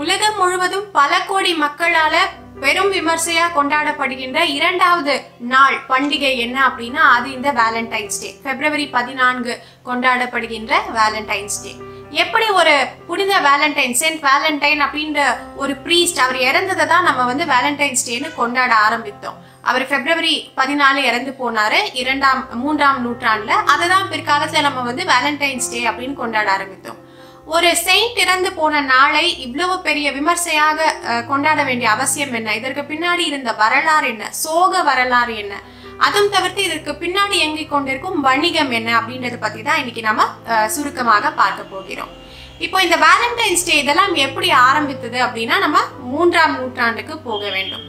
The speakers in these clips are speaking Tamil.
உலகம் முழுவதும் பல கோடி மக்களால பெரும் விமர்சையா கொண்டாடப்படுகின்ற இரண்டாவது நாள் பண்டிகை என்ன அப்படின்னா அது இந்த வேலண்டைன்ஸ் டே பிப்ரவரி பதினான்கு கொண்டாடப்படுகின்ற வேலண்டைன்ஸ் டே எப்படி ஒரு புனித வேலண்டைன் சென்ட் வேலண்டைன் அப்படின்ற ஒரு ப்ரீஸ்ட் அவர் இறந்ததை தான் நம்ம வந்து வேலண்டைன்ஸ் டேன்னு கொண்டாட ஆரம்பித்தோம். அவர் பிப்ரவரி பதினாலு இறந்து போனாரு இரண்டாம் மூன்றாம் நூற்றாண்டுல. அதை தான் பிற்காலத்துல நம்ம வந்து வேலண்டைன்ஸ் டே அப்படின்னு கொண்டாட ஆரம்பித்தோம். ஒரு செயின்ட் இறந்து போன நாளை இவ்வளவு பெரிய விமர்சையாக கொண்டாட வேண்டிய அவசியம் என்ன? இதற்கு பின்னாடி இருந்த வரலாறு என்ன? சோக வரலாறு என்ன? அதுவும் தவிர்த்து இதற்கு பின்னாடி இயங்கிக் கொண்டிருக்கும் வணிகம் என்ன? அப்படின்றத பத்தி தான் இன்னைக்கு நம்ம சுருக்கமாக பார்க்க போகிறோம். இப்போ இந்த வேலண்டைன்ஸ் டே இதெல்லாம் எப்படி ஆரம்பித்தது அப்படின்னா நம்ம மூன்றாம் நூற்றாண்டுக்கு போக வேண்டும்.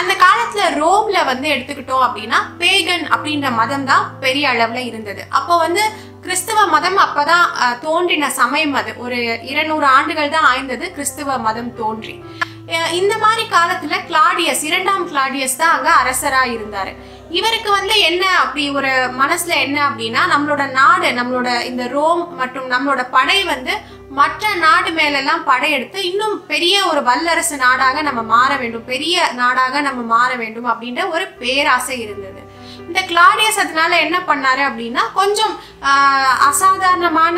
அந்த காலத்துல ரோம்ல வந்து எடுத்துக்கிட்டோம் அப்படின்னா பேகன் அப்படின்ற மதம் தான் பெரிய அளவுல இருந்தது. அப்போ வந்து கிறிஸ்துவ மதம் அப்பதான் தோன்றின சமயம் அது. ஒரு இருநூறு ஆண்டுகள் தான் ஆய்ந்தது கிறிஸ்துவ மதம் தோன்றி. இந்த மாதிரி காலத்துல கிளாடியஸ் இரண்டாம் கிளாடியஸ் தான் அங்க அரசரா இருந்தாரு. இவருக்கு வந்து என்ன அப்படி ஒரு மனசுல என்ன அப்படின்னா நம்மளோட நாடு நம்மளோட இந்த ரோம் மற்றும் நம்மளோட படை வந்து மற்ற நாடு மேலெல்லாம் படையெடுத்து இன்னும் பெரிய ஒரு வல்லரசு நாடாக நம்ம மாற வேண்டும் பெரிய நாடாக நம்ம மாற வேண்டும் அப்படின்ற ஒரு பேராசை இருந்தது. இந்த கிளாடியஸ் அதனால என்ன பண்ணாரு அப்படின்னா கொஞ்சம் அசாதாரணமான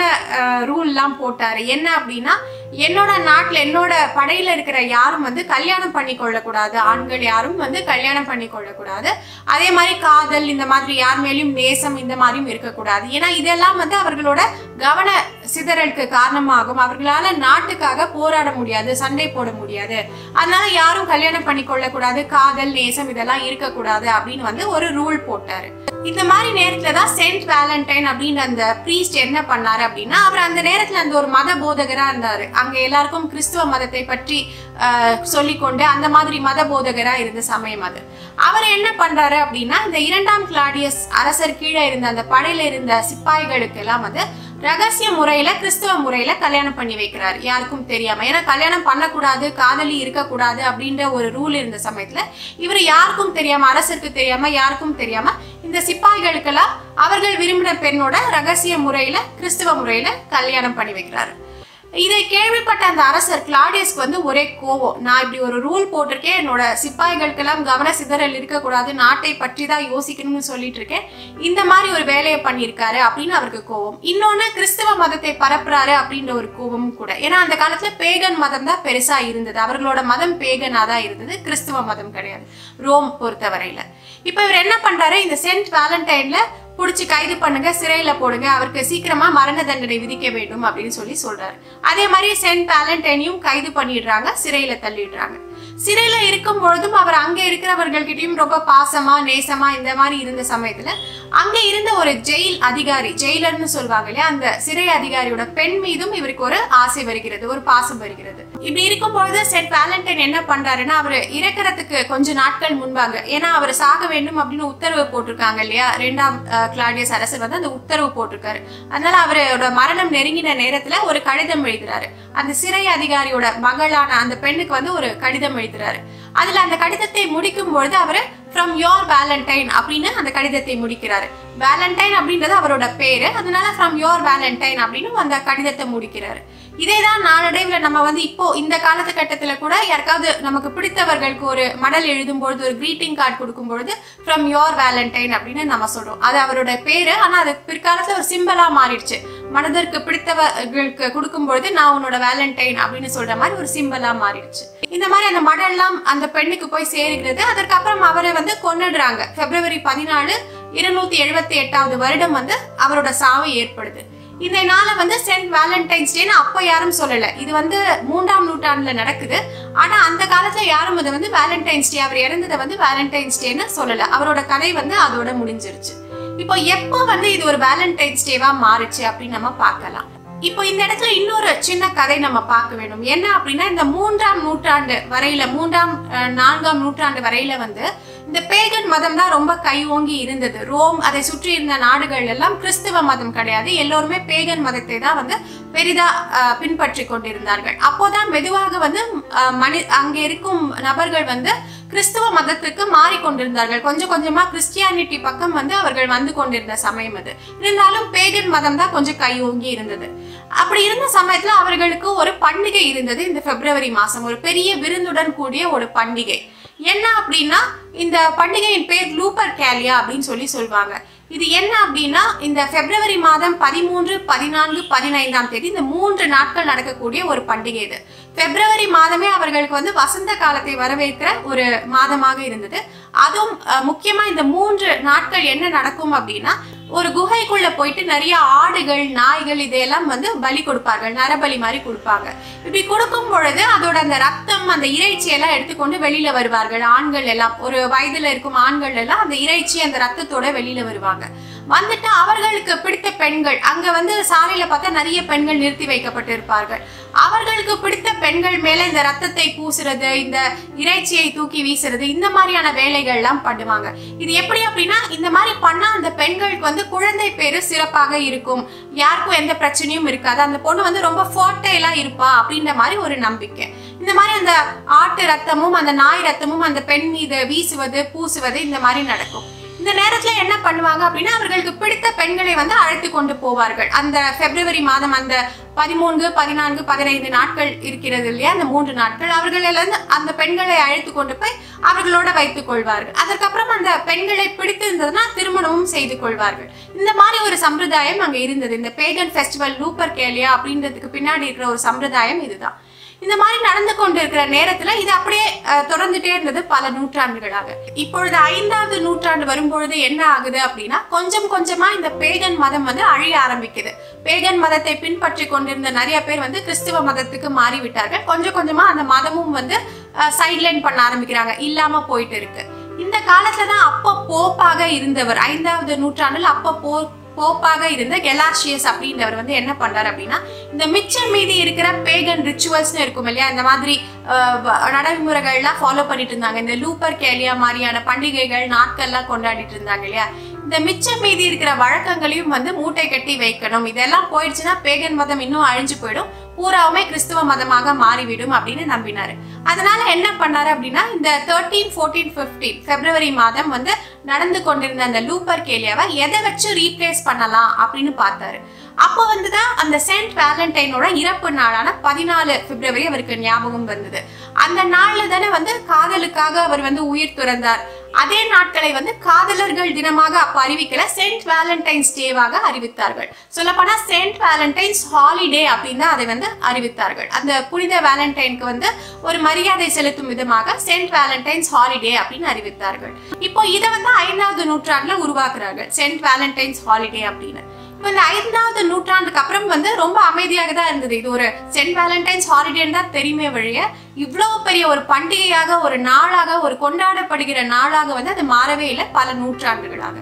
ரூல்லாம் போட்டாரு. என்ன அப்படின்னா என்னோட நாட்டில் என்னோட படையில இருக்கிற யாரும் வந்து கல்யாணம் பண்ணி கொள்ளக்கூடாது ஆண்கள் யாரும் வந்து கல்யாணம் பண்ணி கொள்ளக்கூடாது அதே மாதிரி காதல் இந்த மாதிரி யார் மேலேயும் நேசம் இந்த மாதிரியும் இருக்கக்கூடாது. ஏன்னா இதெல்லாம் வந்து அவர்களோட கவன சிதறலுக்கு காரணமாகும். அவர்களால நாட்டுக்காக போராட முடியாது சண்டை போட முடியாது. அதனால யாரும் கல்யாணம் பண்ணி கொள்ளக்கூடாது காதல் நேசம் இதெல்லாம் இருக்கக்கூடாது அப்படின்னு வந்து ஒரு ரூல் போட்டாரு. இந்த மாதிரி நேரத்துல தான் சென்ட் வேலண்டைன் அப்படின்ற அந்த ப்ரீஸ்ட் என்ன பண்ணாரு அப்படின்னா அவர் அந்த நேரத்துல அந்த ஒரு மத போதகரா இருந்தாரு. அங்க எல்லாருக்கும் கிறிஸ்துவ மதத்தை பற்றி சொல்லிக்கொண்டு அந்த மாதிரி மத போதகரா இருந்த சமயம் அது. அவர் என்ன பண்றாரு அப்படின்னா இந்த இரண்டாம் கிளாடியஸ் அரசர் கீழே இருந்த அந்த படையில இருந்த சிப்பாய்களுக்கு எல்லாம் வந்து ரகசிய முறையில கிறிஸ்துவ முறையில கல்யாணம் பண்ணி வைக்கிறார். யாருக்கும் தெரியாம. ஏன்னா கல்யாணம் பண்ணக்கூடாது காதலி இருக்கக்கூடாது அப்படின்ற ஒரு ரூல் இருந்த சமயத்துல இவர் யாருக்கும் தெரியாம அரசருக்கு தெரியாம யாருக்கும் தெரியாம இந்த சிப்பாய்களுக்கெல்லாம் அவர்கள் விரும்பின பெண்ணோட ரகசிய முறையில கிறிஸ்துவ முறையில கல்யாணம் பண்ணி வைக்கிறாரு. இதை கேள்விப்பட்ட அந்த அரசர் கிளாடியஸ்க்கு வந்து ஒரே கோவம் நான் இப்படி ஒரு ரூல் போட்டிருக்கேன். என்னோட சிப்பாய்களுக்கெல்லாம் கவன சிதறல் இருக்கக்கூடாது. நாட்டை பற்றி தான் யோசிக்கணும்னு சொல்லிட்டு இருக்கேன் இந்த மாதிரி ஒரு வேலையை பண்ணியிருக்காரு அப்படின்னு அவருக்கு கோவம் இன்னொன்னு கிறிஸ்தவ மதத்தை பரப்புறாரு அப்படின்ற ஒரு கோபமும் கூட. ஏன்னா அந்த காலத்துல பேகன் மதம் தான் பெருசா இருந்தது. அவர்களோட மதம் பேகனா தான் இருந்தது. கிறிஸ்தவ மதம் கிடையாது. ரோம் பொறுத்தவரையில. இப்ப இவர் என்ன பண்றாரு? இந்த சென்ட் வேலண்டைன்ல புடிச்சு கைது பண்ணுங்க சிறையில போடுங்க அவருக்கு சீக்கிரமா மரண தண்டனை விதிக்க வேண்டும் அப்படின்னு சொல்லி சொல்றாரு. அதே மாதிரி சென்ட் பேலண்டைனையும் கைது பண்ணிடுறாங்க சிறையில தள்ளிடுறாங்க. சிறையில இருக்கும் பொழுதும் அவர் அங்க இருக்கிறவர்கள்கிட்டயும் ரொம்ப பாசமா நேசமா இந்த மாதிரி இருந்த சமயத்துல அங்க இருந்த ஒரு ஜெயில் அதிகாரி ஜெயிலர்னு சொல்லுவாங்க இல்லையா அந்த சிறை அதிகாரியோட பெண் மீதும் இவருக்கு ஒரு ஆசை வருகிறது ஒரு பாசம் வருகிறது. இப்படி இருக்கும் பொழுது சென்ட் வேலண்டைன் என்ன பண்றாருன்னா அவர் இறக்குறதுக்கு கொஞ்ச நாட்கள் முன்பாங்க ஏன்னா அவர் சாக வேண்டும் அப்படின்னு உத்தரவு போட்டிருக்காங்க இல்லையா ரெண்டாம் கிளாடியஸ் அரசர் வந்து அந்த உத்தரவு போட்டிருக்காரு. அதனால அவரோட மரணம் நெருங்கின நேரத்துல ஒரு கடிதம் எழுதுறாரு. அந்த சிறை அதிகாரியோட மகளான அந்த பெண்ணுக்கு வந்து ஒரு கடிதம் எழுதுறாரு. அதுல அந்த கடிதத்தை முடிக்கும் பொழுது அவரு ஃப்ரம் யோர் வேலண்டைன் அப்படின்னு அந்த கடிதத்தை முடிக்கிறாரு. வேலண்டைன் அப்படின்றது அவரோட பேரு. அதனால ஃப்ரம் யோர் வேலண்டைன் அப்படின்னு அந்த கடிதத்தை முடிக்கிறாரு. இதே தான் நாளடைவுல நம்ம வந்து இப்போ இந்த காலத்துக்கட்டத்துல கூட யாருக்காவது நமக்கு பிடித்தவர்களுக்கு ஒரு மடல் எழுதும் பொழுது ஒரு கிரீட்டிங் கார்டு கொடுக்கும் பொழுது ஃப்ரம் யோர் வேலண்டைன் அப்படின்னு நம்ம சொல்றோம். அது அவரோட பேரு ஆனா அது பிற்காலத்துல ஒரு சிம்பிளா மாறிடுச்சு. மனதிற்கு பிடித்தவர்களுக்கு கொடுக்கும் பொழுது நான் உன்னோட வேலண்டைன் அப்படின்னு சொல்ற மாதிரி ஒரு சிம்பிளா மாறிடுச்சு. இந்த மாதிரி அந்த மடல்லாம் அந்த பெண்ணுக்கு போய் சேருகிறது. அதற்கப்புறம் அவரை வந்து கொண்டுடுறாங்க பிப்ரவரி பதினாலு இருநூத்தி எழுபத்தி எட்டாவது வருடம் வந்து அவரோட சாவு ஏற்படுது. இந்த நாளை வந்து சென்ட் வேலண்டைன்ஸ் டேன்னு அப்போ யாரும் சொல்லல. இது வந்து மூன்றாம் நூற்றாண்டுல நடக்குது. ஆனா அந்த காலத்துல யாரும் அதை வந்து வேலண்டைன்ஸ் டே அவர் இறந்ததை வந்து வேலண்டைன்ஸ் டேன்னு சொல்லல. அவரோட கதை வந்து அதோட முடிஞ்சிருச்சு. இப்போ எப்போ வந்து இது ஒரு வேலண்டைன்ஸ் டேவா மாறுச்சு அப்படின்னு நம்ம பார்க்கலாம். இப்போ இந்த இடத்துல இன்னொரு சின்ன கதை நம்ம பார்க்க வேண்டும். என்ன அப்படின்னா இந்த மூன்றாம் நூற்றாண்டு வரையில மூன்றாம் நான்காம் நூற்றாண்டு வரையில வந்து இந்த பேகன் மதம் தான் ரொம்ப கை ஓங்கி இருந்தது. ரோம் அதை சுற்றி இருந்த நாடுகள் எல்லாம் கிறிஸ்துவ மதம் கிடையாது. எல்லோருமே பேகன் மதத்தை தான் வந்து பெரிதா பின்பற்றி கொண்டிருந்தார்கள். அப்போதான் மெதுவாக வந்து மனி அங்க இருக்கும் நபர்கள் வந்து கிறிஸ்துவ மதத்துக்கு மாறிக்கொண்டிருந்தார்கள். கொஞ்சம் கொஞ்சமா கிறிஸ்டியானிட்டி பக்கம் வந்து அவர்கள் வந்து கொண்டிருந்த சமயம் அது. இருந்தாலும் பேகன் மதம் தான் கொஞ்சம் கை ஓங்கி இருந்தது. அப்படி இருந்த சமயத்துல அவர்களுக்கு ஒரு பண்டிகை இருந்தது இந்த பிப்ரவரி மாசம். ஒரு பெரிய விருந்துடன் கூடிய ஒரு பண்டிகை. என்ன அப்படின்னா இந்த பண்டிகையின் பேர் லூப்பர் கேலியா அப்படின்னு சொல்லி சொல்லுவாங்க இது என்ன அப்படின்னா இந்த பிப்ரவரி மாதம் பதிமூன்று பதினான்கு பதினைந்தாம் தேதி இந்த மூன்று நாட்கள் நடக்கக்கூடிய ஒரு பண்டிகை இது. பிப்ரவரி மாதமே அவர்களுக்கு வந்து வசந்த காலத்தை வரவேற்கிற ஒரு மாதமாக இருந்தது. அதுவும் முக்கியமா இந்த மூன்று நாட்கள் என்ன நடக்கும் அப்படின்னா ஒரு குகைக்குள்ள போயிட்டு நிறைய ஆடுகள் நாய்கள் இதையெல்லாம் வந்து பலி கொடுப்பார்கள் நரபலி மாதிரி கொடுப்பாங்க. இப்படி கொடுக்கும் பொழுது அதோட அந்த ரத்தம் அந்த இறைச்சி எல்லாம் எடுத்துக்கொண்டு வெளியில வருவார்கள். ஆண்கள் எல்லாம் ஒரு வயதுல இருக்கும் ஆண்கள் எல்லாம் அந்த இறைச்சி அந்த ரத்தத்தோட வெளியில வருவாங்க. வந்துட்டு அவர்களுக்கு பெண்கள். அங்க வந்து சாலையில பார்த்தா நிறைய பெண்கள் நிறுத்தி வைக்கப்பட்டு இருப்பார்கள் அவர்களுக்கு பிடித்த பெண்கள் மேல இந்த ரத்தத்தை பூசுறது இந்த இறைச்சியை தூக்கி வீசுறது இந்த மாதிரியான வேலைகள் எல்லாம் பண்ணுவாங்க. இது எப்படி அப்படின்னா இந்த மாதிரி பண்ணா அந்த பெண்களுக்கு வந்து குழந்தை பேரு சிறப்பாக இருக்கும். யாருக்கும் எந்த பிரச்சனையும் இருக்காது. அந்த பொண்ணு வந்து ரொம்ப ஃபர்டைலா இருப்பா அப்படின்ற மாதிரி ஒரு நம்பிக்கை. இந்த மாதிரி அந்த ஆட்டு ரத்தமும் அந்த நாய் ரத்தமும் அந்த பெண் மீது வீசுவது பூசுவது இந்த மாதிரி நடக்கும். இந்த நேரத்துல என்ன பண்ணுவாங்க அப்படின்னா அவர்களுக்கு பிடித்த பெண்களை வந்து அழைத்து கொண்டு போவார்கள். அந்த பிப்ரவரி மாதம் அந்த பதிமூன்று பதினான்கு பதினைந்து நாட்கள் இருக்கிறது இல்லையா? அந்த மூன்று நாட்கள் அவர்கள் எல்லாம் அந்த பெண்களை அழைத்து கொண்டு போய் அவர்களோட வைத்துக் கொள்வார்கள். அதற்கப்புறம் அந்த பெண்களை பிடித்திருந்ததுன்னா திருமணமும் செய்து கொள்வார்கள். இந்த மாதிரி ஒரு சம்பிரதாயம் அங்க இருந்தது. இந்த பேகன் ஃபெஸ்டிவல் லூப்பர் கேலியா அப்படின்றதுக்கு பின்னாடி இருக்கிற ஒரு சம்பிரதாயம் இதுதான். இந்த மாதிரி நடந்து கொண்டிருக்கிற நேரத்துல இது அப்படியே தொடர்ந்துட்டே இருந்தது பல நூற்றாண்டுகளாக. இப்பொழுது ஐந்தாவது நூற்றாண்டு வரும்பொழுது என்ன ஆகுது அப்படின்னா கொஞ்சம் கொஞ்சமா இந்த பேகன் மதம் வந்து அழிய ஆரம்பிக்குது. பேகன் மதத்தை பின்பற்றி கொண்டிருந்த நிறைய பேர் வந்து கிறிஸ்துவ மதத்துக்கு மாறிவிட்டார்கள். கொஞ்சம் கொஞ்சமா அந்த மதமும் வந்து சைட்லைன் பண்ண ஆரம்பிக்கிறாங்க. இல்லாம போயிட்டு இருக்கு. இந்த காலத்துல தான் அப்ப போப்பாக இருந்தவர். ஐந்தாவது நூற்றாண்டில் அப்ப போ போப்பாக இருந்த கெலாஷியஸ் அப்படின்றவர் வந்து என்ன பண்றாரு அப்படின்னா இந்த மிச்சம் மீதி இருக்கிற பேகன் ரிச்சுவல்ஸ்னு இருக்கும் இல்லையா இந்த மாதிரி நடைமுறைகள்லாம் ஃபாலோ பண்ணிட்டு இருந்தாங்க. இந்த லூப்பர் கேலியா மாதிரியான பண்டிகைகள் நாட்கள்லாம் கொண்டாடிட்டு இருந்தாங்க இல்லையா. இந்த மிச்சம் மீதி இருக்கிற வழக்கங்களையும் வந்து மூட்டை கட்டி வைக்கணும். இதெல்லாம் போயிடுச்சுன்னா பேகன் மதம் இன்னும் அழிஞ்சு போயிடும். பூராவுமே கிறிஸ்துவ மதமாக மாறிவிடும் அப்படின்னு நம்பினாரு. அதனால என்ன பண்ணாரு அப்படின்னா இந்த தேர்ட்டீன் ஃபோர்டீன் ஃபிஃப்டீன் பிப்ரவரி மாதம் வந்து நடந்து கொண்டிருந்த அந்த லூப்பர் கேலியாவை எதை வச்சு ரீப்ளேஸ் பண்ணலாம் அப்படின்னு பார்த்தாரு. அப்போ வந்துதான் அந்த சென்ட் வேலண்டைனோட இறப்பு நாளான பதினாலு பிப்ரவரி அவருக்கு ஞாபகம் வந்தது. அந்த நாள்ல தானே வந்து காதலுக்காக அவர் வந்து உயிர் துறந்தார். அதே நாட்களை வந்து காதலர்கள் தினமாக அப்ப அறிவிக்கல சென்ட் வேலண்டைன்ஸ் டேவாக அறிவித்தார்கள். சொல்லப்போனா சென்ட் வேலண்டைன்ஸ் ஹாலிடே அப்படின்னு தான் அதை வந்து அறிவித்தார்கள். அந்த புனித வேலண்டைனுக்கு வந்து ஒரு மரியாதை செலுத்தும் விதமாக சென்ட் வேலண்டைன்ஸ் ஹாலிடே அப்படின்னு அறிவித்தார்கள். இப்போ இதை வந்து ஐந்தாவது நூற்றாண்டுல உருவாக்குறார்கள் சென்ட் வேலண்டைன்ஸ் ஹாலிடே அப்படின்னு. இப்போ இந்த ஐந்தாவது நூற்றாண்டுக்கு அப்புறம் வந்து ரொம்ப அமைதியாக தான் இருந்தது. இது ஒரு சென்ட் வேலண்டைன்ஸ் ஹாலிடேன்னு தான் தெரியுமே வழிய. இவ்வளவு பெரிய ஒரு பண்டிகையாக ஒரு நாளாக ஒரு கொண்டாடப்படுகிற நாளாக வந்து அது மாறவே இல்லை பல நூற்றாண்டுகளாக.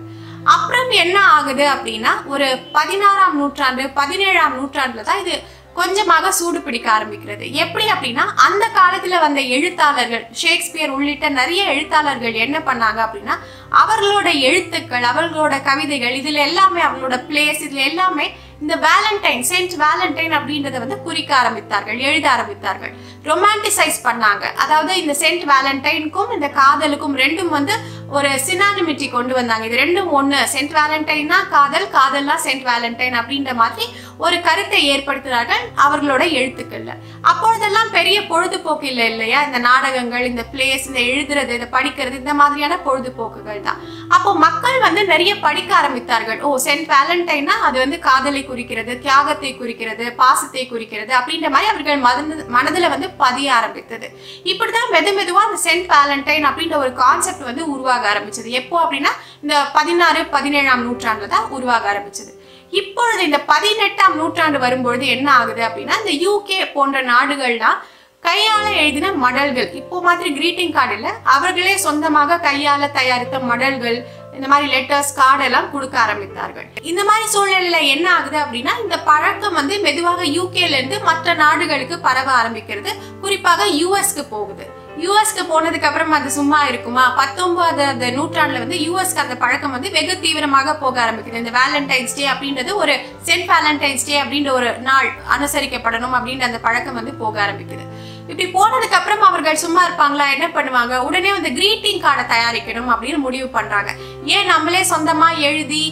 அப்புறம் என்ன ஆகுது அப்படின்னா ஒரு பதினாறாம் நூற்றாண்டு பதினேழாம் நூற்றாண்டுல தான் இது கொஞ்சமாக சூடு பிடிக்க ஆரம்பிக்கிறது. எப்படி அப்படின்னா அந்த காலத்துல வந்த எழுத்தாளர்கள் ஷேக்ஸ்பியர் உள்ளிட்ட நிறைய எழுத்தாளர்கள் என்ன பண்ணாங்க அப்படின்னா அவர்களோட எழுத்துக்கள் அவர்களோட கவிதைகள் இதுல எல்லாமே அவங்களோட பிளேஸ் இதுல எல்லாமே இந்த வேலண்டைன் செயின்ட் வேலண்டைன் அப்படின்றத வந்து குறிக்க ஆரம்பித்தார்கள் எழுத ஆரம்பித்தார்கள். ரொமான்டிசைஸ் பண்ணாங்க. அதாவது இந்த சென்ட் வேலண்டைனுக்கும் இந்த காதலுக்கும் ரெண்டும் வந்து ஒரு சினானிமிட்டி கொண்டு வந்தாங்க. இது ரெண்டும் ஒன்று சென்ட் வேலண்டைனா காதல் காதல்னா சென்ட் வேலண்டைன் அப்படின்ற மாதிரி ஒரு கருத்தை ஏற்படுத்துகிறார்கள் அவர்களோட எழுத்துக்கள்ல. அப்பொழுதெல்லாம் பெரிய பொழுதுபோக்கு இல்லை இல்லையா? இந்த நாடகங்கள் இந்த பிளேஸ் இந்த எழுதுறது இந்த படிக்கிறது இந்த மாதிரியான பொழுதுபோக்குகள் தான். அப்போ மக்கள் வந்து நிறைய படிக்க ஆரம்பித்தார்கள். ஓ சென்ட் வேலண்டைன்னா அது வந்து காதலை குறிக்கிறது தியாகத்தை குறிக்கிறது பாசத்தை குறிக்கிறது அப்படின்ற மாதிரி அவர்கள் மனது மனதுல வந்து பதிய ஆரம்பித்தது. இப்படிதான் மெது மெதுவாக அந்த சென்ட் வேலண்டைன் அப்படின்ற ஒரு கான்செப்ட் வந்து உருவாக ஆரம்பிச்சது. எப்போ அப்படின்னா இந்த பதினாறு பதினேழாம் நூற்றாண்டுல தான் உருவாக ஆரம்பிச்சது. இப்பொழுது இந்த பதினெட்டாம் நூற்றாண்டு வரும்பொழுது என்ன ஆகுது அப்படின்னா இந்த யூகே போன்ற நாடுகள்லாம் கையால எழுதின மடல்கள். இப்போ மாதிரி கிரீட்டிங் கார்டு இல்ல. அவர்களே சொந்தமாக கையால தயாரித்த மடல்கள் இந்த மாதிரி லெட்டர்ஸ் கார்டு எல்லாம் கொடுக்க ஆரம்பித்தார்கள். இந்த மாதிரி சூழ்நிலையில என்ன ஆகுது அப்படின்னா இந்த பழக்கம் வந்து மெதுவாக யூகேல இருந்து மற்ற நாடுகளுக்கு பரவ ஆரம்பிக்கிறது. குறிப்பாக யூஎஸ்க்கு போகுது. யூஎஸ்க்கு போனதுக்கு அப்புறம் அது சும்மா இருக்குமா? பத்தொன்பதாவது நூற்றாண்டுல வந்து யூஎஸ்க்கு அந்த பழக்கம் வந்து வெகு தீவிரமாக போக ஆரம்பிக்குது. இந்த வேலண்டைன்ஸ் டே அப்படின்றது ஒரு சென்ட் வேலண்டைன்ஸ் டே அப்படின்ற ஒரு நாள் அனுசரிக்கப்படணும் அப்படின்ற அந்த பழக்கம் வந்து போக ஆரம்பிக்குது. இப்படி போனதுக்கு அப்புறம் அவர்கள் சும்மா இருப்பாங்களா? என்ன பண்ணுவாங்க? உடனே வந்து கிரீட்டிங் கார்டை தயாரிக்கணும் அப்படின்னு முடிவு பண்றாங்க. ஏன் நம்மளே சொந்தமா எழுதி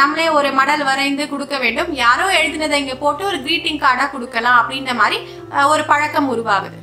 நம்மளே ஒரு மடல் வரைந்து கொடுக்க வேண்டும்? யாரோ எழுதினதை இங்க போட்டு ஒரு கிரீட்டிங் கார்டா கொடுக்கலாம் அப்படின்ற மாதிரி ஒரு பழக்கம் உருவாகுது.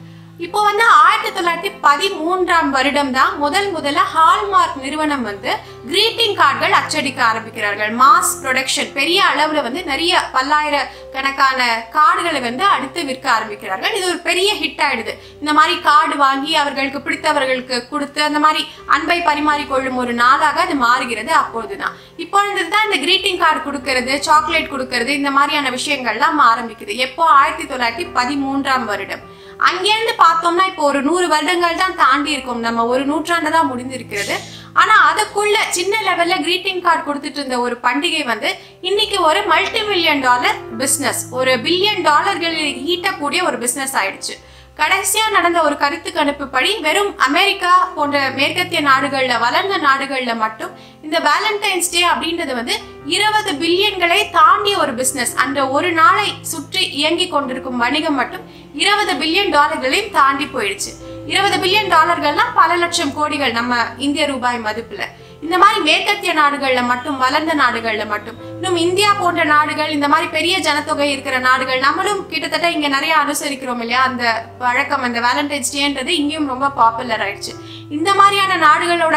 இப்போ வந்து ஆயிரத்தி தொள்ளாயிரத்தி பதிமூன்றாம் வருடம் தான் முதல் முதல்ல ஹால்மார்க் நிறுவனம் வந்து கிரீட்டிங் கார்டுகள் அச்சடிக்க ஆரம்பிக்கிறார்கள். மாஸ் ப்ரொடக்ஷன் பெரிய அளவுல வந்து நிறைய பல்லாயிரக்கணக்கான கார்டுகளை வந்து அடுத்து விற்க ஆரம்பிக்கிறார்கள். இது ஒரு பெரிய ஹிட் ஆயிடுது. இந்த மாதிரி கார்டு வாங்கி அவர்களுக்கு பிடித்தவர்களுக்கு கொடுத்து அந்த மாதிரி அன்பை பரிமாறிக்கொள்ளும் ஒரு நாளாக அது மாறுகிறது அப்போதுதான் இப்போ தான் இந்த கிரீட்டிங் கார்டு கொடுக்கறது சாக்லேட் கொடுக்கறது இந்த மாதிரியான விஷயங்கள்லாம் ஆரம்பிக்குது. எப்போ? ஆயிரத்தி தொள்ளாயிரத்தி பதிமூன்றாம் வருடம். அங்கேருந்து பார்த்தோம்னா இப்போ ஒரு நூறு வருடங்கள் தான் தாண்டி இருக்கும். நம்ம ஒரு நூற்றாண்டு தான் முடிந்திருக்கிறது. ஆனா அதுக்குள்ள சின்ன லெவல்ல கிரீட்டிங் கார்டு கொடுத்துட்டு இருந்த ஒரு பண்டிகை வந்து இன்னைக்கு ஒரு மல்டி மில்லியன் டாலர் பிசினஸ் ஒரு பில்லியன் டாலர்களில் ஈட்டக்கூடிய ஒரு பிசினஸ் ஆயிடுச்சு. கடைசியா நடந்த ஒரு கருத்து கணிப்புப்படி வெறும் அமெரிக்கா போன்ற மேற்கத்திய நாடுகள்ல வளர்ந்த நாடுகள்ல மட்டும் இந்த வேலண்டைன்ஸ் டே அப்படின்றது வந்து இருபது பில்லியன்களை தாண்டிய ஒரு பிசினஸ் அந்த ஒரு நாளை சுற்றி இயங்கி கொண்டிருக்கும் வணிகம் மட்டும் இருபது பில்லியன் டாலர்களையும் தாண்டி போயிடுச்சு. இருபது பில்லியன் டாலர்கள்னா பல லட்சம் கோடிகள் நம்ம இந்திய ரூபாய் மதிப்புல. இந்த மாதிரி மேற்கத்திய நாடுகள்ல மட்டும் வளர்ந்த நாடுகள்ல மட்டும் இன்னும் இந்தியா போன்ற நாடுகள் இந்த மாதிரி பெரிய ஜனத்தொகை இருக்கிற நாடுகள் நம்மளும் கிட்டத்தட்ட இங்க நிறைய அனுசரிக்கிறோம் இல்லையா? அந்த வழக்கம் அந்த வேலண்டைன்ஸ் டேன்றது இங்கேயும் ரொம்ப பாப்புலர் ஆயிடுச்சு. இந்த மாதிரியான நாடுகளோட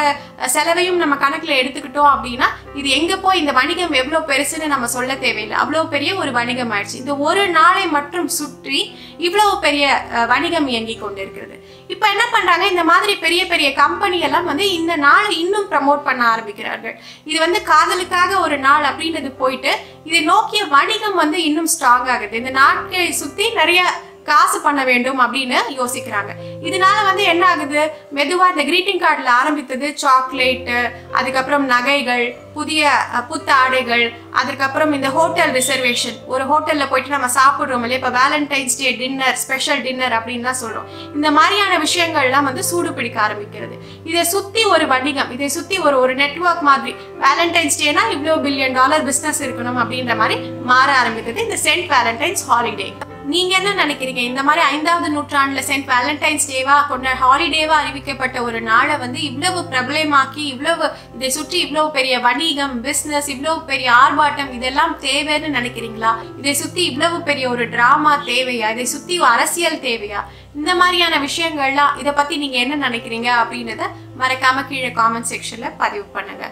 செலவையும் நம்ம கணக்குல எடுத்துக்கிட்டோம் அப்படின்னா இது எங்க போய் இந்த வணிகம் எவ்வளவு பெருசுன்னு நம்ம சொல்ல தேவையில்லை. அவ்வளவு பெரிய ஒரு வணிகம் ஆயிடுச்சு. இந்த ஒரு நாளை மட்டும் சுற்றி இவ்வளவு பெரிய வணிகம் இயங்கி கொண்டிருக்கிறது. இப்ப என்ன பண்றாங்க? இந்த மாதிரி பெரிய பெரிய கம்பெனி எல்லாம் வந்து இந்த நாளை இன்னும் ப்ரமோட் பண்ண ஆரம்பிக்கிறார்கள். இது வந்து காதலுக்காக ஒரு நாள் அப்படின்றது போயிட்டு இதை நோக்கிய வணிகம் வந்து இன்னும் ஸ்ட்ராங் ஆகுது. இந்த நாட்களை சுத்தி நிறைய காசு பண்ண வேண்டும் அப்படின்னு யோசிக்கிறாங்க. இதனால வந்து என்ன ஆகுது மெதுவா இந்த கிரீட்டிங் கார்டில் ஆரம்பித்தது சாக்லேட்டு அதுக்கப்புறம் நகைகள் புதிய அஹ், புத்த ஆடைகள் அதுக்கப்புறம் இந்த ஹோட்டல் ரிசர்வேஷன் ஒரு ஹோட்டலில் போயிட்டு நம்ம சாப்பிட்றோம் இல்லையா? இப்போ Valentine's day dinner special dinner அப்படின்லாம் சொல்கிறோம் இந்த மாதிரியான விஷயங்கள்லாம் வந்து சூடு பிடிக்க ஆரம்பிக்கிறது. இதை சுற்றி ஒரு வணிகம் இதை சுற்றி ஒரு ஒரு நெட்வொர்க் மாதிரி வேலண்டைன்ஸ் டேனா இவ்வளோ பில்லியன் டாலர் பிஸ்னஸ் இருக்கணும் அப்படின்ற மாதிரி மாற ஆரம்பித்தது இந்த சென்ட் வேலண்டைன்ஸ் ஹாலிடே நீங்க என்ன நினைக்கிறீங்க? இந்த மாதிரி ஐந்தாவது நூற்றாண்டுல சென்ட் வேலண்டைன்ஸ் டேவா கொண்ட ஹாலிடேவா அறிவிக்கப்பட்ட ஒரு நாளை வந்து இவ்வளவு பிரபலமாக்கி இவ்வளவு இதை சுற்றி இவ்வளவு பெரிய வணிகம் பிசினஸ் இவ்வளவு பெரிய ஆர்ப்பாட்டம் இதெல்லாம் தேவைன்னு நினைக்கிறீங்களா? இதை சுத்தி இவ்வளவு பெரிய ஒரு டிராமா தேவையா? இதை சுத்தி அரசியல் தேவையா? இந்த மாதிரியான விஷயங்கள்லாம் இதை பத்தி நீங்க என்ன நினைக்கிறீங்க அப்படின்றத மறக்காம கீழே காமெண்ட் செக்ஷன்ல பதிவு பண்ணுங்க.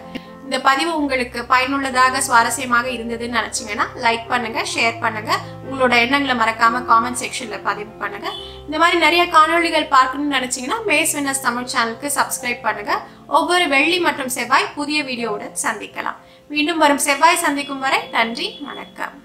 இந்த பதிவு உங்களுக்கு பயனுள்ளதாக சுவாரஸ்யமாக இருந்ததுன்னு நினைச்சீங்கன்னா லைக் பண்ணுங்க ஷேர் பண்ணுங்க. உங்களோட எண்ணங்களை மறக்காம காமெண்ட் செக்ஷன்ல பதிவு பண்ணுங்க. இந்த மாதிரி நிறைய காணொளிகள் பார்க்கணும்னு நினைச்சீங்கன்னா மேஸ் வினஸ் தமிழ் சேனலுக்கு சப்ஸ்கிரைப் பண்ணுங்க. ஒவ்வொரு வெள்ளி மற்றும் செவ்வாய் புதிய வீடியோவுடன் சந்திக்கலாம். மீண்டும் வரும் செவ்வாய் சந்திக்கும் வரை நன்றி வணக்கம்.